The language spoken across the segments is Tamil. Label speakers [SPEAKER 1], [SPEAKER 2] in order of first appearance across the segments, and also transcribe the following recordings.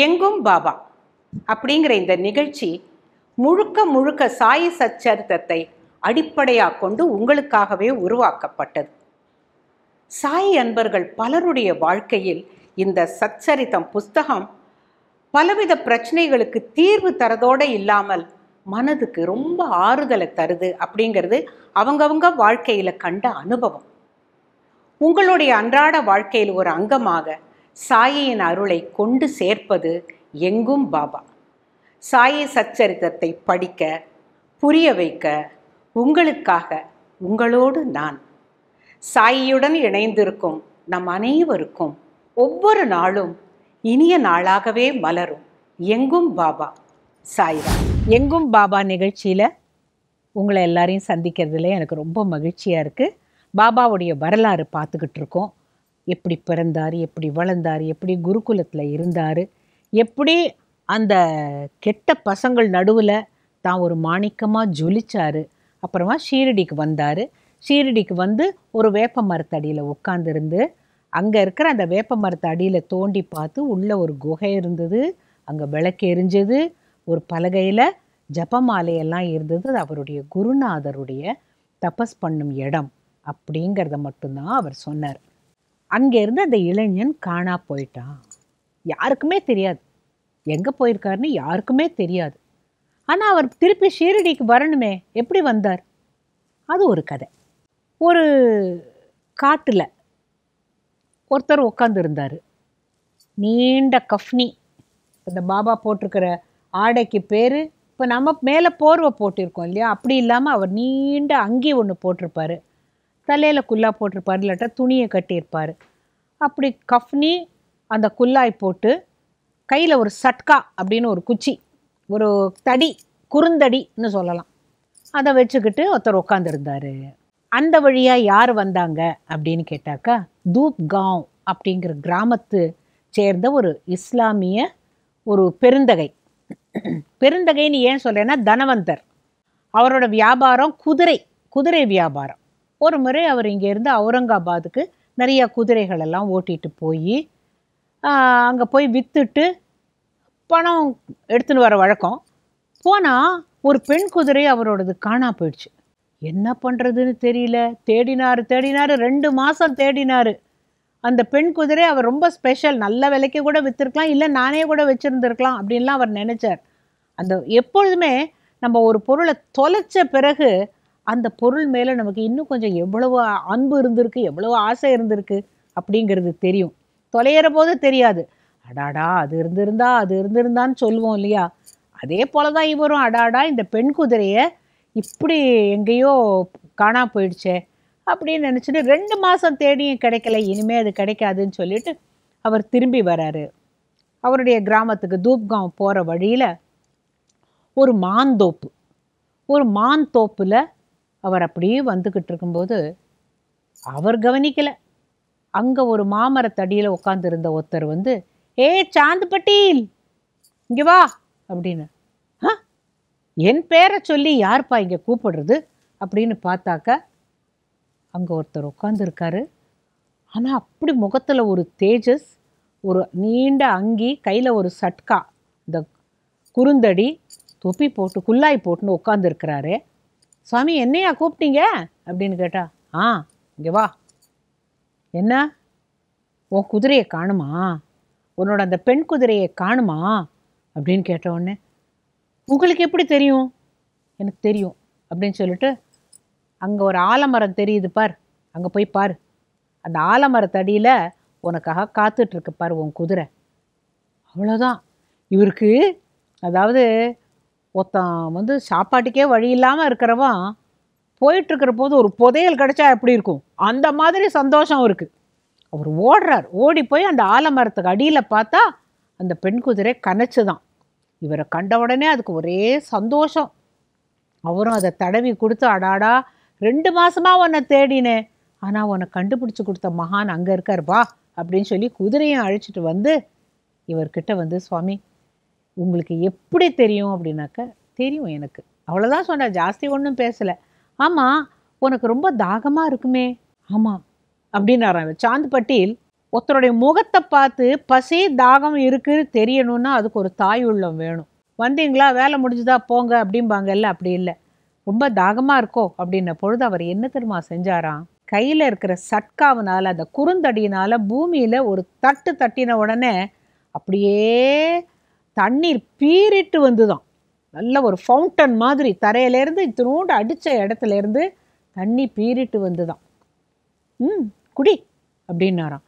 [SPEAKER 1] எங்கும் பாபா. அப்படிங்கிற இந்த நிகழ்ச்சி முழுக்க முழுக்க சாயி சச்சரித்தத்தை அடிப்படையாக கொண்டு உங்களுக்காகவே உருவாக்கப்பட்டது. சாய் அன்பர்கள் பலருடைய வாழ்க்கையில் இந்த சச்சரித்தம் புஸ்தகம் பலவித பிரச்சனைகளுக்கு தீர்வு தரதோடு இல்லாமல் மனதுக்கு ரொம்ப ஆறுதலை தருது அப்படிங்கிறது அவங்கவங்க வாழ்க்கையில் கண்ட அனுபவம். உங்களுடைய அன்றாட வாழ்க்கையில் ஒரு அங்கமாக சாயியின் அருளை கொண்டு சேர்ப்பது எங்கும் பாபா. சாயி சச்சரித்தத்தை படிக்க புரிய வைக்க உங்களுக்காக உங்களோடு நான். சாயியுடன் இணைந்திருக்கும் நம் அனைவருக்கும் ஒவ்வொரு நாளும் இனிய நாளாகவே மலரும். எங்கும் பாபா சாய்ரா எங்கும் பாபா நிகழ்ச்சியில் உங்களை எல்லாரையும் சந்திக்கிறதுல எனக்கு ரொம்ப மகிழ்ச்சியாக இருக்குது பாபாவுடைய வரலாறு பார்த்துக்கிட்டு இருக்கோம். எப்படி பிறந்தார் எப்படி வளர்ந்தார் எப்படி குருகுலத்தில் இருந்தார் எப்படி அந்த கெட்ட பசங்கள் நடுவில் தான் ஒரு மாணிக்கமாக ஜொலிச்சார். அப்புறமா ஷீரடிக்கு வந்தார். ஷீரடிக்கு வந்து ஒரு வேப்ப மரத்தடியில் உட்காந்துருந்து அங்கே இருக்கிற அந்த வேப்ப மரத்து அடியில் தோண்டி பார்த்து உள்ளே ஒரு குகை இருந்தது. அங்கே விளக்கு எரிஞ்சது. ஒரு பலகையில் ஜபமாலையெல்லாம் இருந்தது. அது அவருடைய குருநாதருடைய தபஸ் பண்ணும் இடம் அப்படிங்கிறத மட்டும்தான் அவர் சொன்னார். அங்கேருந்து அந்த இளைஞன் காணா போயிட்டான் யாருக்குமே தெரியாது. எங்கே போயிருக்காருன்னு யாருக்குமே தெரியாது. ஆனால் அவர் திருப்பி ஷீரடிக்கு வரணுமே எப்படி வந்தார்? அது ஒரு கதை. ஒரு காட்டில் ஒருத்தர் உட்காந்துருந்தார் நீண்ட கஃப்னி. இந்த பாபா போட்டிருக்கிற ஆடைக்கு பேர் இப்போ நம்ம மேலே போர்வை போட்டிருக்கோம் இல்லையா? அப்படி இல்லாமல் அவர் நீண்ட அங்கி ஒன்று போட்டிருப்பாரு. தலையில் குல்லா போட்டிருப்பார் இல்லாட்டா துணியை கட்டியிருப்பார். அப்படி கஃப்னி அந்த குல்லாய் போட்டு கையில் ஒரு சட்கா அப்படின்னு ஒரு குச்சி ஒரு தடி குறுந்தடின்னு சொல்லலாம். அதை வச்சுக்கிட்டு ஒருத்தர் உட்காந்துருந்தாரு அந்த வழியாக யார் வந்தாங்க அப்படின்னு கேட்டாக்கா தூப் காவ் அப்படிங்கிற கிராமத்து சேர்ந்த ஒரு இஸ்லாமிய ஒரு பெருந்தகை. பெருந்தகைன்னு ஏன் சொல்கிறேன்னா தனவந்தர். அவரோட வியாபாரம் குதிரை குதிரை வியாபாரம். ஒரு முறை அவர் இங்கேருந்து அவுரங்காபாத்துக்கு நிறையா குதிரைகள் எல்லாம் ஓட்டிட்டு போய் அங்கே போய் விற்றுட்டு பணம் எடுத்துன்னு வர வழக்கம். போனால் ஒரு பெண் குதிரை அவரோடது காணா போயிடுச்சு. என்ன பண்ணுறதுன்னு தெரியல. தேடினார் தேடினார் ரெண்டு மாதம் தேடினார். அந்த பெண் குதிரை அவர் ரொம்ப ஸ்பெஷல். நல்ல விலைக்கு கூட விற்றுருக்கலாம் இல்லை நானே கூட வச்சுருந்துருக்கலாம் அப்படின்லாம் அவர் நினச்சார். அந்த எப்பொழுதுமே நம்ம ஒரு பொருளை தொலைச்ச பிறகு அந்த பொருள் மேலே நமக்கு இன்னும் கொஞ்சம் எவ்வளவு அன்பு இருந்திருக்கு எவ்வளவு ஆசை இருந்திருக்கு அப்படிங்கிறது தெரியும். தொலைகிற போது தெரியாது. அடாடா அது இருந்திருந்தா அது இருந்திருந்தான்னு சொல்லுவோம் இல்லையா? அதே போல தான் இவரும் அடாடா இந்த பெண் குதிரையை இப்படி எங்கேயோ காணா போயிடுச்சே அப்படின்னு நினச்சிட்டு ரெண்டு மாதம் தேடியும் கிடைக்கல இனிமேல் அது கிடைக்காதுன்னு சொல்லிட்டு அவர் திரும்பி வராரு. அவருடைய கிராமத்துக்கு தூப்காம் போகிற வழியில் ஒரு மாந்தோப்பு ஒரு மான் தோப்பில் அவர் அப்படியே வந்துக்கிட்டு இருக்கும்போது அவர் கவனிக்கலை. அங்கே ஒரு மாமரத்தடியில் உட்காந்துருந்த ஒருத்தர் வந்து ஏ சாந்து பட்டீல் இங்கே வா அப்படின்னு. ஆ என் பேரை சொல்லி யார்ப்பா இங்கே கூப்பிடுறது? அப்படின்னு பார்த்தாக்க அங்கே ஒருத்தர் உட்காந்துருக்காரு ஆனால் அப்படி முகத்தில் ஒரு தேஜஸ் ஒரு நீண்ட அங்கி கையில் ஒரு சட்கா இந்த குறுந்தடி தொப்பி போட்டு குல்லாய் போட்டுன்னு உட்காந்துருக்கிறாரு சுவாமி என்னையா கூப்பிட்டீங்க? அப்படின்னு கேட்டா ஆ இங்கே வா. என்ன? உன் குதிரையை காணுமா? உன்னோட அந்த பெண் குதிரையை காணுமா? அப்படின்னு கேட்ட உடனே உங்களுக்கு எப்படி தெரியும்? எனக்கு தெரியும் அப்படின்னு சொல்லிட்டு அங்கே ஒரு ஆலமரம் தெரியுது பார் அங்கே போய் பார். அந்த ஆலமரத்தடியில் உனக்காக காத்துட்ருக்கு பார் உன் குதிரை. அவ்வளோதான் இவருக்கு அதாவது ஒருத்தன் வந்து சாப்பாட்டுக்கே வழி இல்லாமல் இருக்கிறவன் போயிட்டுருக்கிற போது ஒரு புதையல் கிடச்சா எப்படி இருக்கும்? அந்த மாதிரி சந்தோஷம் இருக்குது அவர் ஓடுறார். ஓடி போய் அந்த ஆலமரத்துக்கு அடியில் பார்த்தா அந்த பெண் குதிரை கனச்சு தான் இவரை கண்ட உடனே அதுக்கு ஒரே சந்தோஷம். அவரும் அதை தடவி கொடுத்து அடாடா ரெண்டு மாதமாக உன்னை தேடினேன் ஆனால் உன்னை கண்டுபிடிச்சி கொடுத்த மகான் அங்கே இருக்கார் வா அப்படின்னு சொல்லி குதிரையும் அழைச்சிட்டு வந்து இவர்கிட்ட வந்து சுவாமி உங்களுக்கு எப்படி தெரியும் அப்படின்னாக்க தெரியும் எனக்கு. அவ்வளோதான் சொன்னார் ஜாஸ்தி ஒன்றும் பேசலை. ஆமாம் உனக்கு ரொம்ப தாகமாக இருக்குமே. ஆமாம் அப்படின்னாராம் சாந்த் பட்டீல் ஒருத்தருடைய முகத்தை பார்த்து பசி தாகம் இருக்குன்னு தெரியணும்னா அதுக்கு ஒரு தாய் உள்ளம் வேணும். வந்தீங்களா? வேலை முடிஞ்சுதா? போங்க அப்படிம்பாங்கல்ல அப்படி இல்லை. ரொம்ப தாகமாக இருக்கோ? அப்படின்ன பொழுது அவர் என்ன தெரியுமா செஞ்சாராம்? கையில் இருக்கிற சட்காவினால் அந்த குறுந்தடியினால் பூமியில் ஒரு தட்டு தட்டின உடனே அப்படியே தண்ணீர் பீறிட்டு வந்துதான். நல்ல ஒரு ஃபவுண்டன் மாதிரி தரையிலேருந்து இத்தினோண்டு அடித்த இடத்துலேருந்து தண்ணி பீறிட்டு வந்துதான். ம் குடி அப்படின்னாராம்.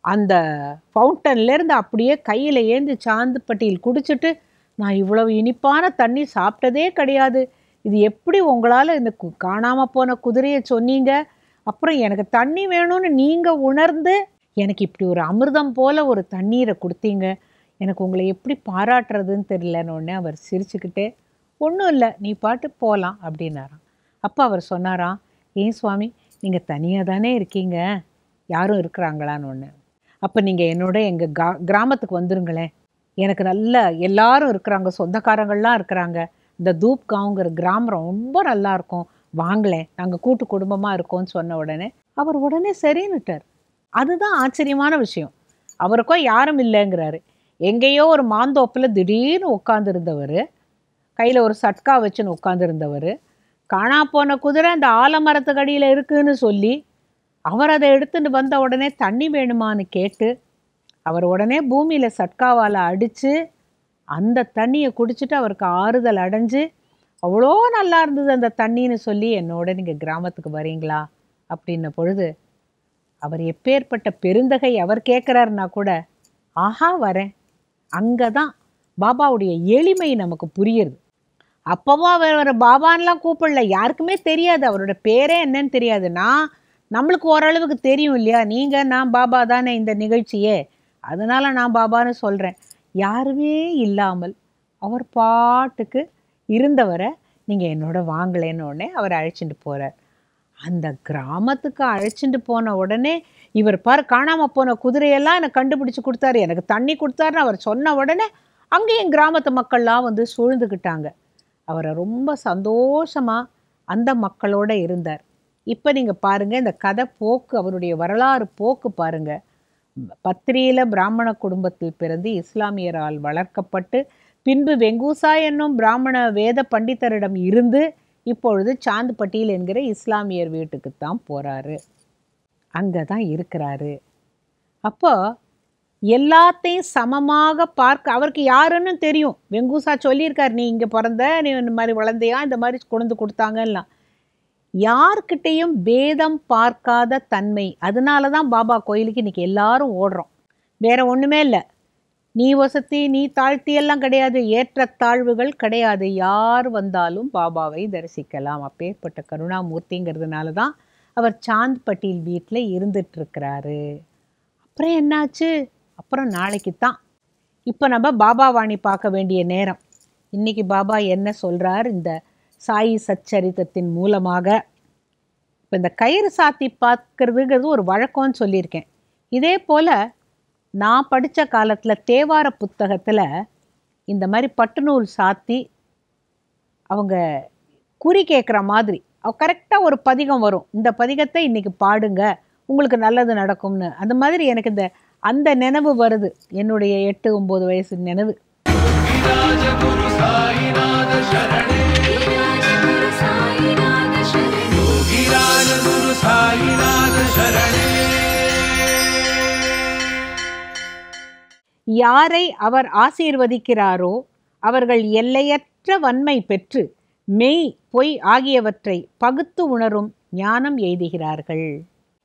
[SPEAKER 1] அந்த ஃபவுண்டன்லேருந்து அப்படியே கையில் ஏந்தி சாந்துப்பட்டியில் குடிச்சிட்டு நான் இவ்வளவு இனிப்பான தண்ணி சாப்பிட்டதே கிடையாது. இது எப்படி உங்களால் இந்த கு- காணாமல் போன குதிரையை சொன்னீங்க? அப்புறம் எனக்கு தண்ணி வேணும்னு நீங்கள் உணர்ந்து எனக்கு இப்படி ஒரு அமிர்தம் போல் ஒரு தண்ணீரை கொடுத்தீங்க. எனக்கு உங்களை எப்படி பாராட்டுறதுன்னு தெரியலன்னு அவர் சிரிச்சுக்கிட்டே ஒன்றும் இல்லை நீ பாட்டு போகலாம் அப்படின்னாராம். அப்போ அவர் சொன்னாராம் ஏன் சுவாமி நீங்கள் தனியாக தானே இருக்கீங்க? யாரும் இருக்கிறாங்களான்னு ஒன்று அப்போ நீங்கள் என்னோட எங்கள் கா கிராமத்துக்கு வந்துருங்களேன். எனக்கு நல்ல எல்லாரும் இருக்கிறாங்க சொந்தக்காரங்கள்லாம் இருக்கிறாங்க. இந்த தூப்காவுங்கிற கிராமம் ரொம்ப நல்லாயிருக்கும் வாங்களேன் நாங்கள் கூட்டு குடும்பமாக இருக்கோம்னு சொன்ன உடனே அவர் உடனே சரின்னுட்டார். அதுதான் ஆச்சரியமான விஷயம். அவருக்கும் யாரும் இல்லைங்கிறாரு. எங்கேயோ ஒரு மாந்தோப்பில் திடீர்னு உட்காந்துருந்தவர் கையில் ஒரு சட்கா வச்சுன்னு உட்காந்துருந்தவர் காணா போன குதிரை அந்த ஆலமரத்துக்கு அடியில் இருக்குன்னு சொல்லி அவர் அதை எடுத்துகிட்டு வந்த உடனே தண்ணி வேணுமான்னு கேட்டு அவர் உடனே பூமியில் சட்காவால் அடித்து அந்த தண்ணியை குடிச்சிட்டு அவருக்கு ஆறுதல் அடைஞ்சு அவ்வளோ நல்லா இருந்தது அந்த தண்ணின்னு சொல்லி என்னோட நீங்கள் கிராமத்துக்கு வரீங்களா? அப்படின்ன பொழுது அவர் எப்பேற்பட்ட பெருந்தகை அவர் கேட்குறாருன்னா கூட ஆஹா வரேன். அங்கே தான் பாபாவுடைய எளிமை நமக்கு புரியுது. அப்பவும் அவர் அவரை பாபான்லாம் கூப்பிடல. யாருக்குமே தெரியாது. அவரோட பேரே என்னன்னு தெரியாது. நான் நம்மளுக்கு ஓரளவுக்கு தெரியும் இல்லையா? நீங்கள் நான் பாபா தானே இந்த நிகழ்ச்சியே. அதனால் நான் பாபான்னு சொல்கிறேன் யாருமே இல்லாமல் அவர் பாட்டுக்கு இருந்தவரை நீங்கள் என்னோட வாங்கலேன்னு உடனே அவர் அழைச்சிட்டு போகிறார் அந்த கிராமத்துக்கு அழைச்சிட்டு போன உடனே இவர் பாரு காணாமல் போன குதிரையெல்லாம் எனக்கு கண்டுபிடிச்சு கொடுத்தாரு. எனக்கு தண்ணி கொடுத்தாருன்னு அவர் சொன்ன உடனே அங்கேயும் கிராமத்து மக்கள்லாம் வந்து சூழ்ந்துக்கிட்டாங்க அவரை ரொம்ப சந்தோஷமாக அந்த மக்களோட இருந்தார். இப்போ நீங்கள் பாருங்கள் இந்த கதை போக்கு அவருடைய வரலாறு போக்கு பாருங்கள் பத்திரியில் பிராமண குடும்பத்தில் பிறந்து இஸ்லாமியரால் வளர்க்கப்பட்டு பின்பு வெங்கூசா என்னும் பிராமண வேத பண்டிதரிடம் இருந்து இப்பொழுது சாந்துப்பட்டியில் என்கிற இஸ்லாமியர் வீட்டுக்கு தான் போகிறாரு அங்கே தான் இருக்கிறாரு. அப்போ எல்லாத்தையும் சமமாக பார்க்க அவருக்கு யாருன்னு தெரியும். வெங்கூசா சொல்லியிருக்கார் நீ இங்கே பிறந்த நீ இந்த மாதிரி வளர்ந்தையா? இந்த மாதிரி கொண்டு கொடுத்தாங்கலாம் யார்கிட்டையும் பேதம் பார்க்காத தன்மை. அதனால தான் பாபா கோயிலுக்கு இன்றைக்கி எல்லாரும் ஓடுறோம். வேறு ஒன்றுமே இல்லை. நீ வசதி நீ தாழ்த்தி எல்லாம் கிடையாது. ஏற்றத்தாழ்வுகள் கிடையாது. யார் வந்தாலும் பாபாவை தரிசிக்கலாம். அப்பேற்பட்ட கருணாமூர்த்திங்கிறதுனால தான் அவர் சாந்த் பட்டீல் வீட்டில் இருந்துட்டுருக்கிறாரு. அப்புறம் என்னாச்சு? அப்புறம் நாளைக்கு தான் இப்போ நம்ம பாபா வாணி பார்க்க வேண்டிய நேரம். இன்றைக்கி பாபா என்ன சொல்கிறார் இந்த சாயி சச்சரித்தத்தின் மூலமாக. இப்போ இந்த கயிறு சாத்தி பார்க்கறதுங்கிறது ஒரு வழக்கம்னு சொல்லியிருக்கேன். இதே போல் நான் படித்த காலத்தில் தேவார புத்தகத்தில் இந்த மாதிரி பட்டு நூல் சாத்தி அவங்க குறி கேட்குற மாதிரி கரெக்டாக ஒரு பதிகம் வரும். இந்த பதிகத்தை இன்றைக்கி பாடுங்க உங்களுக்கு நல்லது நடக்கும்னு. அந்த மாதிரி எனக்கு இந்த அந்த நினைவு வருது. என்னுடைய எட்டு ஒம்பது வயசு நினைவு. யாரை அவர் ஆசீர்வதிக்கிறாரோ அவர்கள் எல்லையற்ற வன்மை பெற்று மெய் பொய் ஆகியவற்றை பகுத்து உணரும் ஞானம் எய்துகிறார்கள்.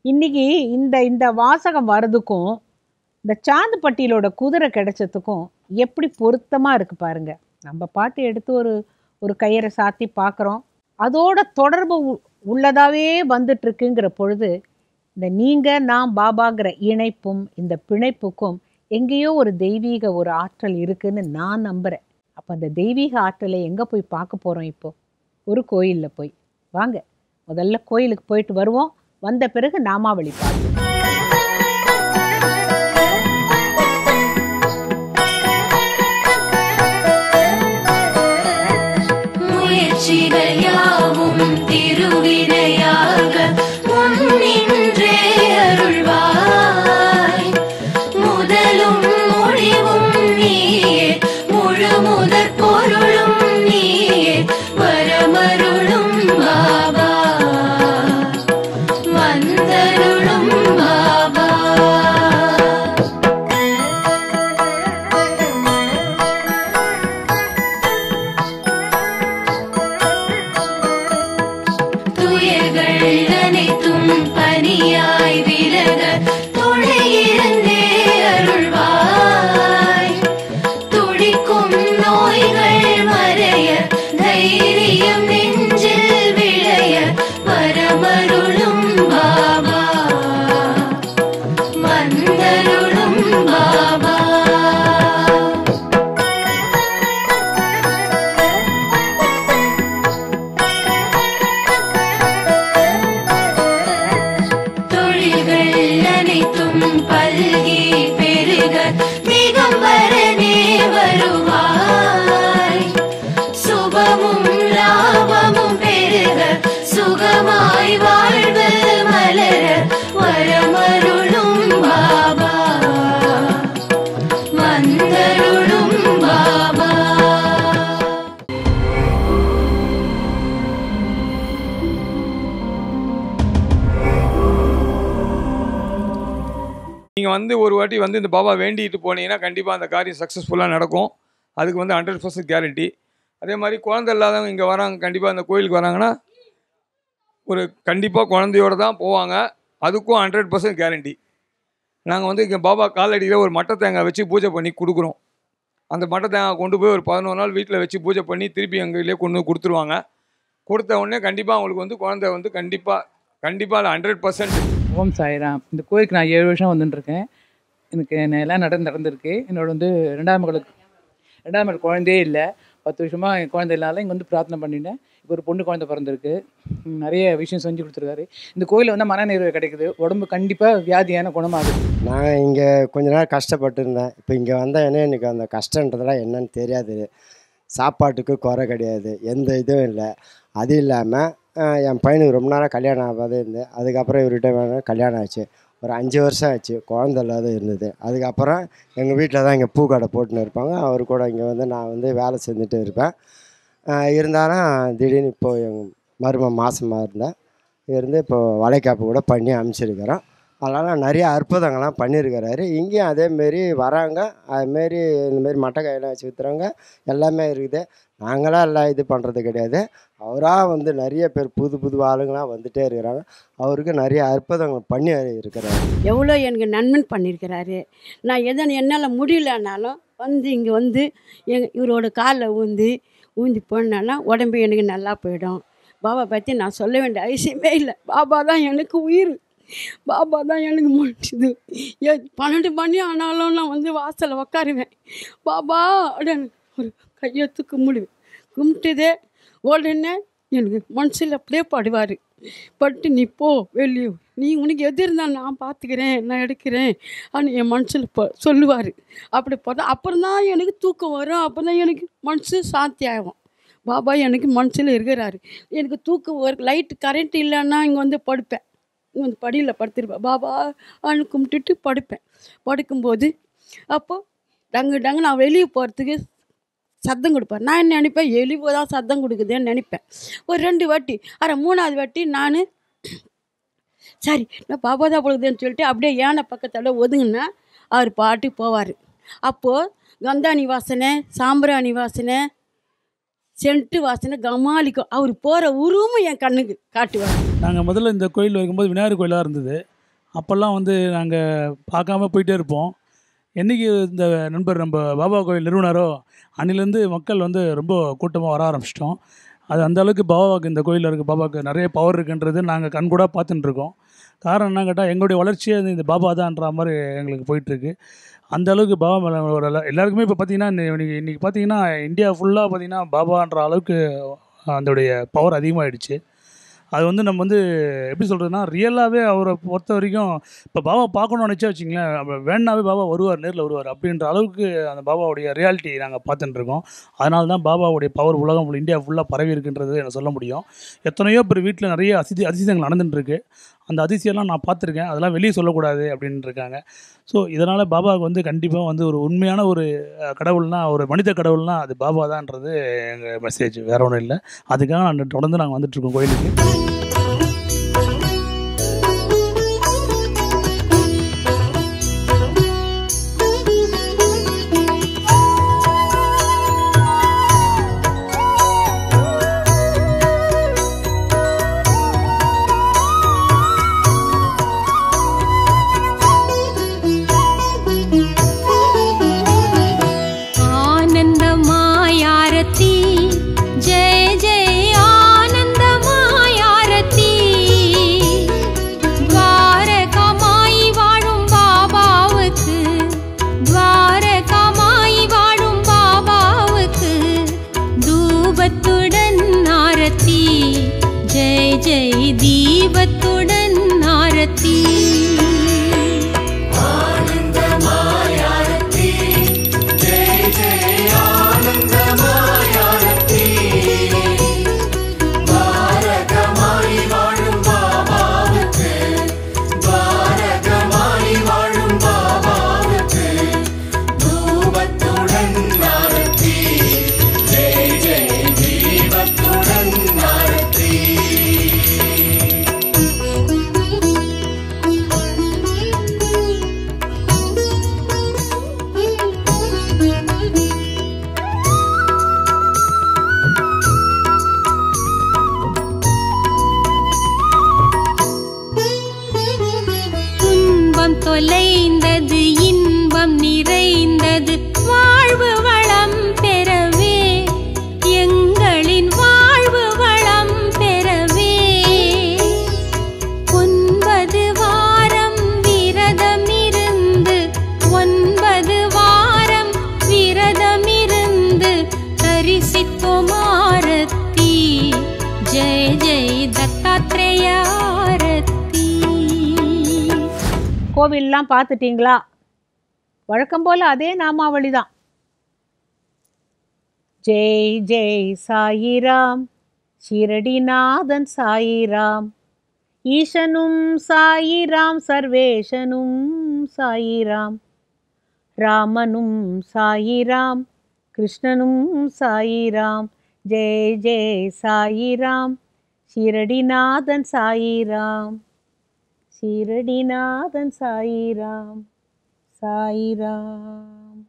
[SPEAKER 1] இன்னைக்கு இந்த இந்த வாசகம் வர்றதுக்கும் இந்த சாந்து பட்டியலோட குதிரை கிடைச்சதுக்கும் எப்படி பொருத்தமாக இருக்கு பாருங்க. நம்ம பாட்டு எடுத்து ஒரு ஒரு கயிறை சாத்தி பார்க்குறோம் அதோட தொடர்பு உ- உள்ளதாவே வந்துட்டு இருக்குங்கிற பொழுது இந்த நீங்கள் நாம் பாபாங்கிற இணைப்பும் இந்த பிணைப்புக்கும் எங்கேயோ ஒரு தெய்வீக ஒரு ஆற்றல் இருக்குன்னு நான் நம்புகிறேன் அப்போ அந்த தெய்வீக ஆற்றலை எங்கே போய் பார்க்க போகிறோம் இப்போ? ஒரு கோயிலில் போய். வாங்க முதல்ல கோயிலுக்கு போயிட்டு வருவோம். வந்த பிறகு நாமாவளி பார்ப்போம்.
[SPEAKER 2] நீங்கள் வந்து ஒரு வாட்டி வந்து இந்த பாபா வேண்டிட்டு போனீங்கன்னா கண்டிப்பாக அந்த காரியம் சக்ஸஸ்ஃபுல்லாக நடக்கும். அதுக்கு வந்து ஹண்ட்ரட் பர்சன்ட் கேரண்டி அதே மாதிரி குழந்தை இல்லாதவங்க இங்கே வராங்க கண்டிப்பாக அந்த கோயிலுக்கு வராங்கன்னா ஒரு கண்டிப்பாக குழந்தையோட தான் போவாங்க. அதுக்கும் ஹண்ட்ரட் பர்சன்ட் கேரண்டி நாங்கள் வந்து இங்கே பாபா காலடியில் ஒரு மட்டை தேங்காய் வச்சு பூஜை பண்ணி கொடுக்குறோம். அந்த மட்டை தேங்காய் கொண்டு போய் ஒரு பதினோரு நாள் வீட்டில் வச்சு பூஜை பண்ணி திருப்பி எங்கள்லேயே கொண்டு வந்து கொடுத்துருவாங்க. கொடுத்த உடனே கண்டிப்பாக அவங்களுக்கு வந்து குழந்தை வந்து கண்டிப்பாக கண்டிப்பாக ஹண்ட்ரட் பர்சன்ட்
[SPEAKER 3] ஓம் சாய்ராம். இந்த கோயிலுக்கு நான் ஏழு வருஷம் வந்துட்டுருக்கேன் எனக்கு என்ன எல்லாம் நடந்து நடந்திருக்கு. என்னோட வந்து ரெண்டாம் மகளுக்கு ரெண்டாம் மகள் குழந்தையே இல்லை. பத்து வருஷமாக என் குழந்தை இல்லாத இங்கே வந்து பிரார்த்தனை பண்ணிட்டேன். இப்போ ஒரு பொண்ணு குழந்தை பிறந்திருக்கு. நிறைய விஷயம் செஞ்சு கொடுத்துருக்காரு. இந்த கோயிலில் வந்து மனநிறைவு கிடைக்குது. உடம்பு கண்டிப்பாக வியாதியான குணமாகுது.
[SPEAKER 4] நான் இங்கே கொஞ்ச நேரம் கஷ்டப்பட்டு இருந்தேன் இப்போ இங்கே வந்தால் என்ன எனக்கு அந்த கஷ்டன்றதெல்லாம் என்னன்னு தெரியாது. சாப்பாட்டுக்கு குறை கிடையாது. எந்த இதுவும் இல்லை. அது இல்லாமல் என் பையனுக்கு ரொம்ப நேரம் கல்யாணம் ஆகாத இருந்தது அதுக்கப்புறம் இவர்கிட்ட வேணும் கல்யாணம் ஆச்சு. ஒரு அஞ்சு வருஷம் ஆச்சு. குழந்த இல்லாத இருந்தது. அதுக்கப்புறம் எங்கள் வீட்டில் தான் இங்கே பூக்கடை போட்டுன்னு இருப்பாங்க. அவர் கூட இங்கே வந்து நான் வந்து வேலை செஞ்சுட்டு இருப்பேன். இருந்தாலும் திடீர்னு இப்போது எங்கள் மரும மாதமாக இருந்தேன் இருந்து இப்போது வளைக்காப்பு கூட பண்ணி அனுப்பிச்சிருக்கிறோம். அதனால் நிறைய அற்புதங்கள்லாம் பண்ணியிருக்கிறாரு இங்கேயும் அதேமாரி வராங்க. அதுமாரி இந்தமாரி மட்டை கையில் வச்சு விற்றுறவங்க எல்லாமே இருக்குது. நாங்களாம் எல்லாம் இது பண்ணுறது கிடையாது. அவராக வந்து நிறைய பேர் புது புது ஆளுங்களாம் வந்துட்டே இருக்கிறாங்க. அவருக்கு நிறைய அற்புதங்கள் பண்ணி இருக்கிறாரு.
[SPEAKER 5] எவ்வளோ எனக்கு நன்மன் பண்ணியிருக்கிறாரு. நான் எதை என்னால் முடியலனாலும் வந்து இங்கே வந்து எங் இவரோட காலில் ஊந்து ஊந்தி போனேன்னா உடம்பு எனக்கு நல்லா போயிடும். பாபா பற்றி நான் சொல்ல வேண்டிய அவசியமே இல்லை. பாபா தான் எனக்கு உயிர். பாபா தான் எனக்கு முடிச்சுது ஏ பன்னெண்டு மணி ஆனாலும் நான் வந்து வாசலில் உக்காருவேன். பாபா அப்படின்னு ஒரு கையெழுத்து கும்பிடுவேன் கும்பிட்டுதே உடனே எனக்கு மனசில் அப்படியே படுவார். பட்டு நீ போ வெளியே நீ உனக்கு எது இருந்தாலும் நான் பார்த்துக்கிறேன் நான் எடுக்கிறேன் அப்படின்னு என் மனசில் இப்போ சொல்லுவார். அப்படி பார்த்தா அப்புறம் தான் எனக்கு தூக்கம் வரும். அப்போ தான் எனக்கு மனசு சாந்தி ஆகும் பாபா எனக்கு மனசில் இருக்கிறாரு. எனக்கு தூக்கம் வரும் லைட்டு கரண்ட் இல்லைன்னா இங்கே வந்து படுப்பேன். இங்கே வந்து படியில் படுத்துருப்பேன். பாபா அப்படின்னு கும்பிட்டுட்டு படுப்பேன். படுக்கும்போது அப்போது டங்கு டங்கு நான் வெளியே போகிறதுக்கு சத்தம் கொடுப்பேன். நான் என்ன நினைப்பேன்? எலிவு தான் சத்தம் கொடுக்குதுன்னு நினைப்பேன். ஒரு ரெண்டு வாட்டி அரை மூணாவது வாட்டி நான் சரி நான் பாப்பா தான் பொழுதுன்னு சொல்லிட்டு அப்படியே யானை பக்கத்தில் ஒதுங்கினா அவர் பாட்டுக்கு போவார். அப்போது கந்தாணி வாசனை சாம்பிராணி வாசனை சென்ட்டு வாசனை கமாலிக்கும் அவர் போகிற உருவமும் என் கண்ணுக்கு காட்டுவார்.
[SPEAKER 6] நாங்கள் முதல்ல இந்த கோயில் வைக்கும்போது விநாயகர் கோயிலாக இருந்தது. அப்போல்லாம் வந்து நாங்கள் பார்க்காம போயிட்டே இருப்போம். என்றைக்கு இந்த நண்பர் நம்ம பாபா கோயில் நிறுவனாரோ அன்னிலேருந்து மக்கள் வந்து ரொம்ப கூட்டமாக வர ஆரம்பிச்சிட்டோம். அது அந்த அளவுக்கு பாபாவுக்கு இந்த கோயிலில் இருக்க பாபாவுக்கு நிறைய பவர் இருக்குன்றது நாங்கள் கண்கூடாக பார்த்துட்டுருக்கோம் காரணம் என்ன கேட்டால் எங்களுடைய வளர்ச்சியே இந்த பாபா தான்ன்ற மாதிரி எங்களுக்கு போயிட்டுருக்கு. அந்த அளவுக்கு பாபா மேலே ஒரு எல்லாருக்குமே இப்போ பார்த்தீங்கன்னா இன்னைக்கு இன்றைக்கி பார்த்தீங்கன்னா இந்தியா ஃபுல்லாக பார்த்தீங்கன்னா பாபான்ற அளவுக்கு அதோடைய பவர் அதிகமாகிடுச்சு அது வந்து நம்ம வந்து எப்படி சொல்கிறதுனா ரியலாகவே அவரை பொறுத்த வரைக்கும் இப்போ பாபா பார்க்கணும்னு நினச்சா வச்சிங்களேன் அப்போ வேணாவே பாபா வருவார் நேரில் வருவார் அப்படின்ற அளவுக்கு அந்த பாபாவுடைய ரியாலிட்டி நாங்கள் பார்த்துட்டுருக்கோம் அதனால தான் பாபாவுடைய பவர் உலகம் full- இந்தியா ஃபுல்லாக பரவி இருக்குன்றது எனக்கு சொல்ல முடியும். எத்தனையோ பேர் வீட்டில் நிறைய அசிதி அதிசயங்கள் நடந்துட்டுருக்கு அந்த அதிசயம்லாம் நான் பார்த்துருக்கேன். அதெல்லாம் வெளியே சொல்லக்கூடாது அப்படின்னு இருக்காங்க ஸோ இதனால் பாபாவுக்கு வந்து கண்டிப்பாக வந்து ஒரு உண்மையான ஒரு கடவுள்னால் கடவுள்னா ஒரு மனித கடவுள்னா அது பாபா தான்ன்றது எங்கள் மெசேஜ் வேற ஒன்றும் இல்லை. அதுக்காக நான் தொடர்ந்து நாங்கள் வந்துட்டுருக்கோம் கோயிலுக்கு.
[SPEAKER 1] கோவில்லாம் பார்த்துட்டிங்களா? வழக்கம் போல் அதே நாமாவளி தான் ஜெய் ஜெய் சாயிராம். ஷிரடிநாதன் சாயிராம். ஈசனும் சாயிராம் சர்வேஷனும் சாயிராம். ராமனும் சாயிராம் கிருஷ்ணனும் சாயிராம். ஜெய் ஜெய் சாயிராம். சீரடிநாதன் சாயிராம். சீரடிநாதன் சாயிராம். சாயிராம்.